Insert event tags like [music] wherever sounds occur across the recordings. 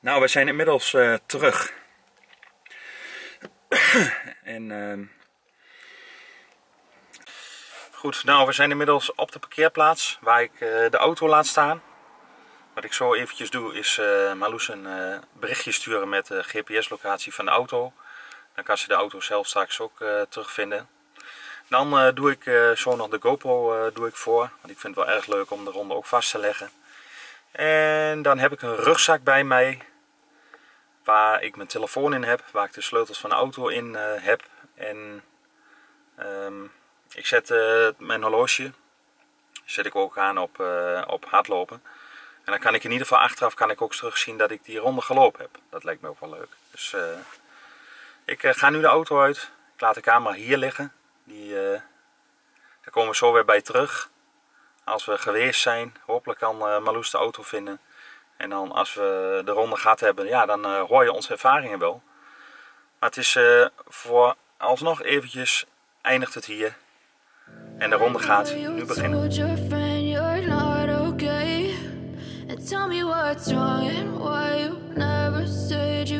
Nou, we zijn inmiddels uh, terug. en uh... goed, nou, we zijn inmiddels op de parkeerplaats waar ik uh, de auto laat staan. Wat ik zo eventjes doe is uh, Marloes een berichtje sturen met de GPS-locatie van de auto. Dan kan ze de auto zelf straks ook terugvinden. Dan doe ik zo nog de GoPro doe ik voor, want ik vind het wel erg leuk om de ronde ook vast te leggen. En dan heb ik een rugzak bij mij waar ik mijn telefoon in heb, waar ik de sleutels van de auto in uh, heb. En um, ik zet uh, mijn horloge zet ik ook aan op, op hardlopen. En dan kan ik in ieder geval achteraf kan ik ook terugzien dat ik die ronde gelopen heb. Dat lijkt me ook wel leuk. Dus ik ga nu de auto uit. Ik laat de camera hier liggen. Die, daar komen we zo weer bij terug. Als we geweest zijn, hopelijk kan Marloes de auto vinden. En dan als we de ronde gehad hebben, ja, dan uh, hoor je onze ervaringen wel. Maar het is voor alsnog eventjes eindigt het hier. En de ronde gaat nu beginnen. Said you.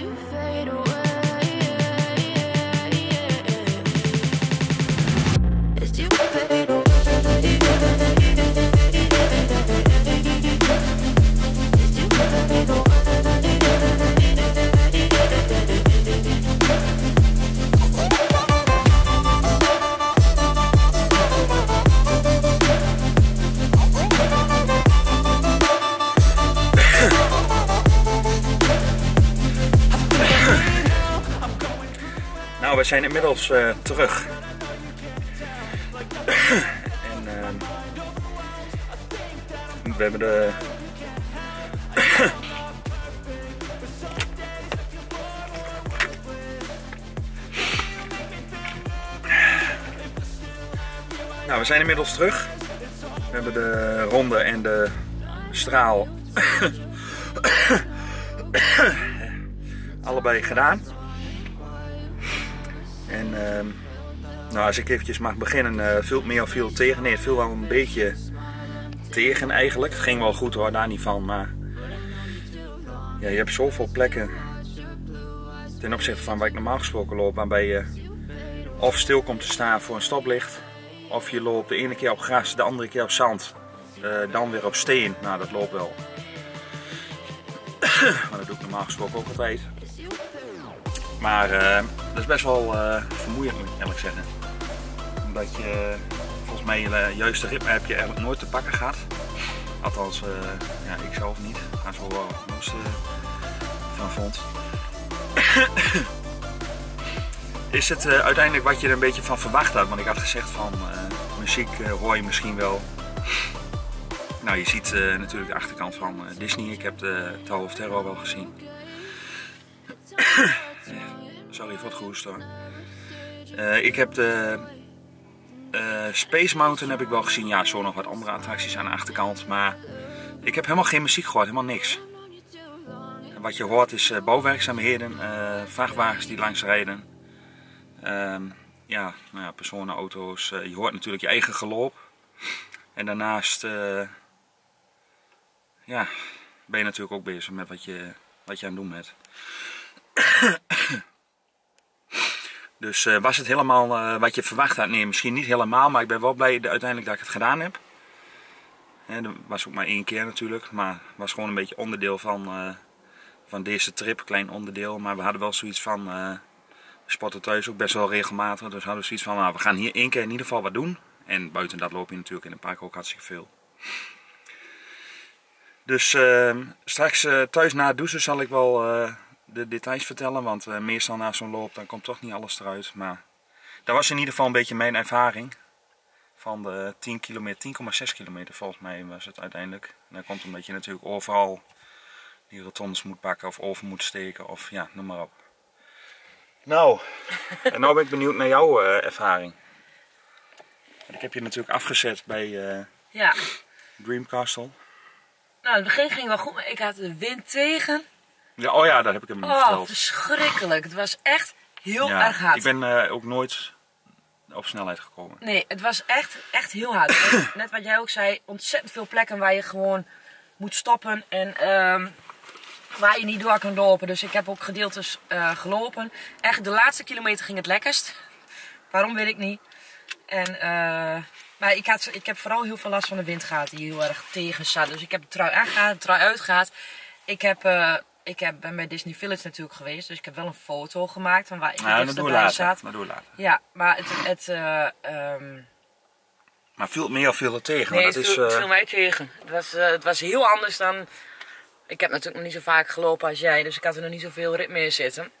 to fade away zijn inmiddels uh, terug. en uh, we hebben de. nou, we zijn inmiddels terug. We hebben de ronde en de straal [coughs] allebei gedaan. En uh, nou, als ik eventjes mag beginnen, uh, viel meer of viel tegen. Nee, het viel wel een beetje tegen eigenlijk. Het ging wel goed hoor, daar niet van. Maar ja, je hebt zoveel plekken ten opzichte van waar ik normaal gesproken loop. Waarbij je of stil komt te staan voor een stoplicht. Of je loopt de ene keer op gras, de andere keer op zand. Uh, dan weer op steen. Nou, dat loopt wel. [coughs] maar dat doe ik normaal gesproken ook altijd. Maar uh, dat is best wel uh, vermoeiend moet ik eerlijk zeggen. Omdat je volgens mij je juiste ritme heb je eigenlijk nooit te pakken gaat. Althans, ja, ik zelf niet. Daar zo wel moest van vond. [coughs] is het uiteindelijk wat je er een beetje van verwacht had? Want ik had gezegd van muziek hoor je misschien wel. Nou, je ziet natuurlijk de achterkant van Disney. Ik heb de Tower of Terror wel gezien. [coughs] Sorry voor het gehoest hoor. ik heb de Space Mountain heb ik wel gezien. Ja, zo nog wat andere attracties aan de achterkant. Maar ik heb helemaal geen muziek gehoord, helemaal niks. Wat je hoort is bouwwerkzaamheden, vrachtwagens die langs rijden. Ehm, ja, nou ja, personen, auto's. je hoort natuurlijk je eigen geloop. En daarnaast ja, ben je natuurlijk ook bezig met wat je, wat je aan het doen bent. Dus uh, was het helemaal uh, wat je verwacht had? Nee, misschien niet helemaal, maar ik ben wel blij uiteindelijk dat ik het gedaan heb. En dat was ook maar één keer natuurlijk, maar het was gewoon een beetje onderdeel van, uh, van deze trip, klein onderdeel. Maar we hadden wel zoiets van, we sporten thuis ook best wel regelmatig, dus hadden we zoiets van, nou, we gaan hier één keer in ieder geval wat doen. En buiten dat loop je natuurlijk in het park ook hartstikke veel. Dus uh, straks thuis na het douchen zal ik wel de details vertellen. Want uh, meestal na zo'n loop dan komt toch niet alles eruit. Maar dat was in ieder geval een beetje mijn ervaring. Van de 10 kilometer, 10,6 kilometer volgens mij was het uiteindelijk. En dat komt omdat je natuurlijk overal die rotondes moet pakken of over moet steken of ja, noem maar op. Nou, [laughs] en nou ben ik benieuwd naar jouw ervaring. ik heb je natuurlijk afgezet bij ja. Dreamcastle. Nou, het begin ging wel goed, maar ik had de wind tegen. Ja, oh ja, dat heb ik hem oh, verteld. verschrikkelijk. Het was echt heel erg hard. Ik ben uh, ook nooit op snelheid gekomen. Nee, het was echt, echt heel hard. [coughs] net wat jij ook zei, ontzettend veel plekken waar je gewoon moet stoppen en um, waar je niet door kan lopen. Dus ik heb ook gedeeltes uh, gelopen. Echt, de laatste kilometer ging het lekkerst. [laughs] Waarom weet ik niet. En uh, maar ik, had, ik heb vooral heel veel last van de wind gehad die heel erg tegen zat. Dus ik heb de trui aangehaald, de trui uitgehaald. Ik heb, uh, ik heb, ben bij Disney Village natuurlijk geweest. Dus ik heb wel een foto gemaakt van waar ik nou, het erbij later, zat. Maar doe later. Ja, maar het... het uh, um... Maar viel het meer of viel het tegen? Nee, dat het, viel, is, uh... viel mij tegen. Het was, het was heel anders dan... Ik heb natuurlijk nog niet zo vaak gelopen als jij. Dus ik had er nog niet zoveel ritme in zitten.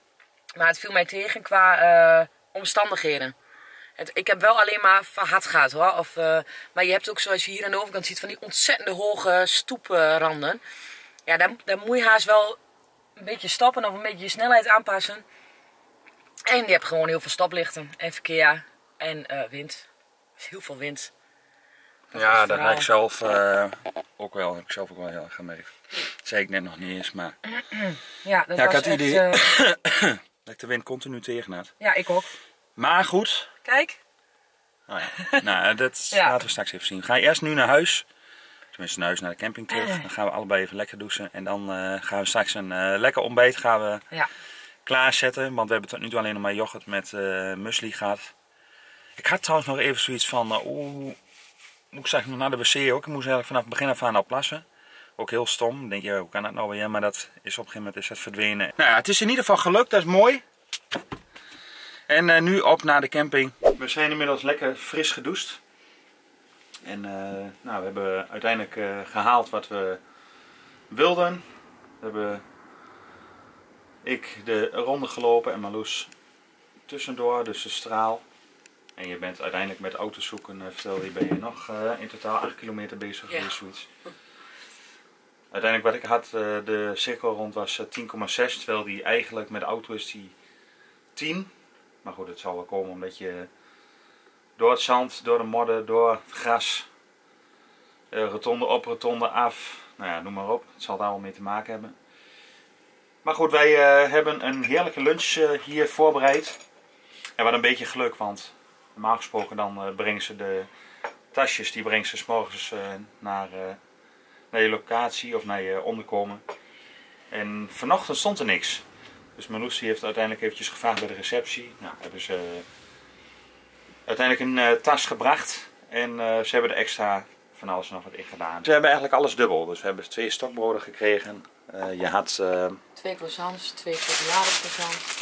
Maar het viel mij tegen qua omstandigheden ik heb wel alleen maar hard gehad hoor. Of, uh, maar je hebt ook zoals je hier aan de overkant ziet van die ontzettende hoge stoepranden. Ja, daar, daar moet je haast wel een beetje stoppen of een beetje je snelheid aanpassen. En je hebt gewoon heel veel stoplichten en verkeer en uh, wind. heel veel wind. Dat ja, dat heb ik zelf uh, ook wel, heb ik zelf ook wel heel erg gemerkt. Dat zei ik net nog niet eens, maar... ja, dat ja, ik had het idee [coughs] dat ik de wind continu tegen had. Ja, ik ook. Maar goed, Kijk. Oh ja. nou, dat [laughs] laten we straks even zien. Ga je eerst nu naar huis. Tenminste naar huis, naar de camping terug. Eh. Dan gaan we allebei even lekker douchen. En dan uh, gaan we straks een uh, lekker ontbijt gaan we ja. klaarzetten. Want we hebben tot nu toe alleen nog maar yoghurt met uh, muesli gehad. Ik had trouwens nog even zoiets van, oeh, moet ik straks nog naar de wc ook. Ik moest eigenlijk vanaf het begin af aan al plassen. Ook heel stom. denk je, hoe kan dat nou weer? Maar dat is op een gegeven moment is het verdwenen. Nou ja, het is in ieder geval gelukt. Dat is mooi. En uh, nu op naar de camping. We zijn inmiddels lekker fris gedoucht. En uh, nou, we hebben uiteindelijk uh, gehaald wat we wilden. We hebben ik de ronde gelopen en Marloes tussendoor, dus de straal. En je bent uiteindelijk met auto's zoeken, vertelde je, ben je nog in totaal 8 kilometer bezig geweest, zoiets. Uiteindelijk wat ik had, de cirkel rond was 10,6, terwijl die eigenlijk met de auto is die 10. Maar goed, het zal wel komen omdat je door het zand, door de modder, door het gras, uh, rotonde op, rotonde af, nou ja, noem maar op. Het zal daar wel mee te maken hebben. Maar goed, wij uh, hebben een heerlijke lunch uh, hier voorbereid. En wat een beetje geluk, want normaal gesproken dan brengen ze de tasjes, die brengen ze s morgens naar, naar je locatie of naar je onderkomen. En vanochtend stond er niks. Dus Marloes heeft uiteindelijk eventjes gevraagd bij de receptie. Nou, hebben ze uiteindelijk een uh, tas gebracht. En uh, ze hebben er extra van alles en nog wat in gedaan. Ze hebben eigenlijk alles dubbel. Dus we hebben twee stokbroden gekregen. Uh, je had... Twee croissants, twee chocoladecroissants.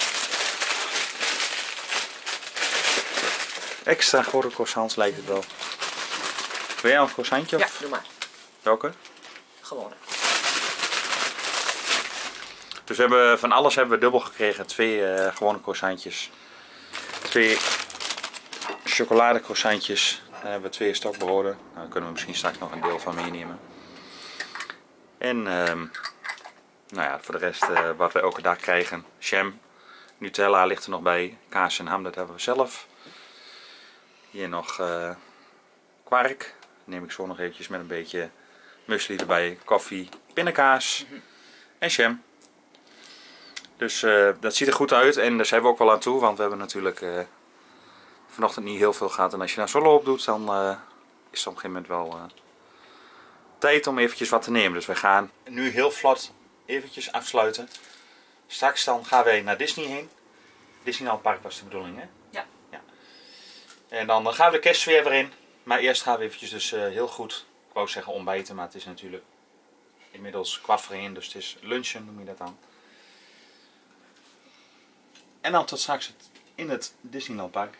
Extra grote croissants lijkt het wel. Wil jij een croissantje? Ja, doe maar. Welke? Gewone. Dus we hebben, van alles hebben we dubbel gekregen. Twee uh, gewone croissantjes. Twee chocolade croissantjes. Dan hebben we twee stokbroden. Nou, daar kunnen we misschien straks nog een deel van meenemen. En ehm, nou ja, voor de rest uh, wat we elke dag krijgen. Jam, Nutella ligt er nog bij. Kaas en ham, dat hebben we zelf. Hier nog uh, kwark. neem ik zo nog eventjes met een beetje muesli erbij. Koffie, pindakaas en jam. Dus uh, dat ziet er goed uit en daar zijn we ook wel aan toe. Want we hebben natuurlijk vanochtend niet heel veel gehad. En als je nou solo op doet, dan is het op een gegeven moment wel tijd om eventjes wat te nemen. Dus we gaan nu heel vlot eventjes afsluiten. Straks dan gaan wij naar Disney heen. Disneyland Park was de bedoeling, hè? Ja. ja. En dan gaan we de kerstsfeer weer in. Maar eerst gaan we eventjes dus uh, heel goed, ik wou zeggen ontbijten, maar het is natuurlijk inmiddels kwart voor één, dus het is lunchen noem je dat dan. En dan tot straks in het Disneyland Park.